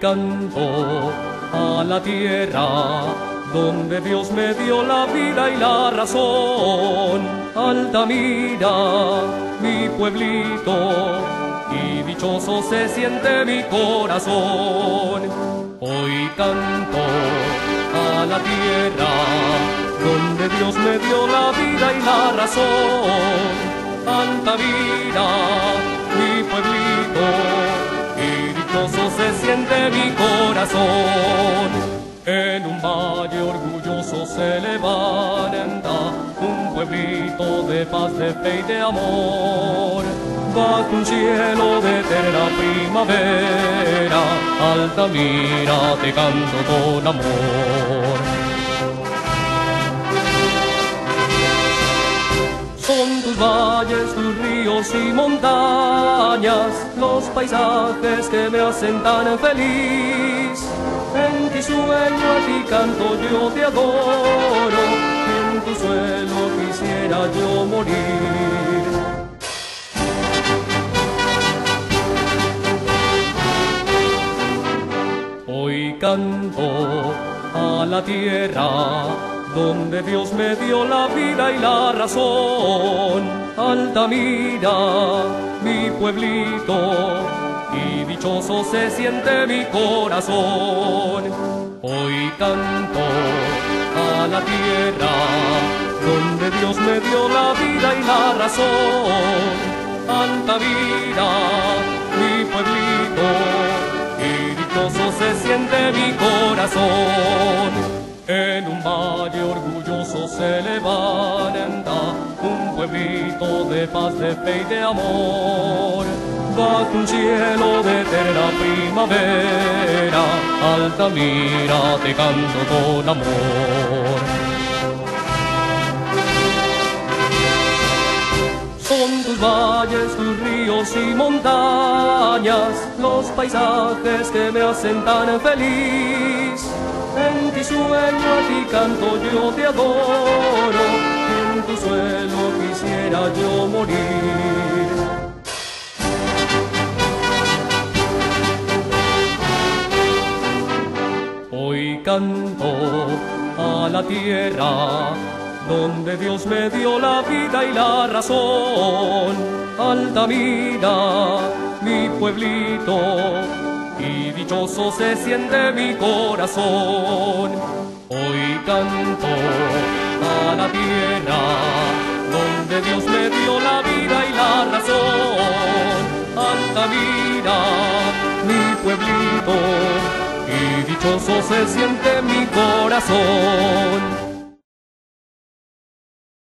canto a la tierra donde Dios me dio la vida y la razón. Altamira, mi pueblito, y dichoso se siente mi corazón. Hoy canto a la tierra donde Dios me dio la vida y la razón. Altamira, mi pueblito, y dichoso se siente En un valle orgulloso se levanta un pueblito de paz, de fe y de amor. Bajo un cielo de eterna primavera, Altamira te canto con amor. Son tus valles, tus ríos y montañas, los paisajes que me hacen tan feliz. En ti sueño, a ti canto, yo te adoro, en tu suelo quisiera yo morir. Hoy canto a la tierra donde Dios me dio la vida y la razón. Altamira, mi pueblito, y dichoso se siente mi corazón. Hoy canto a la tierra donde Dios me dio la vida y la razón. Altamira, valle orgulloso se levanta un pueblito de paz, de fe y de amor. Bajo un cielo de eterna primavera, Altamira te canto con amor. Son tus valles, tus ríos y montañas, los paisajes que me hacen tan feliz. En ti sueño, a ti canto, yo te adoro, en tu suelo quisiera yo morir. Hoy canto a la tierra donde Dios me dio la vida y la razón. Altamira, mi pueblito, y dichoso se siente mi corazón. Hoy canto a la tierra donde Dios me dio la vida y la razón. Altamira, mi pueblito, y dichoso se siente mi corazón.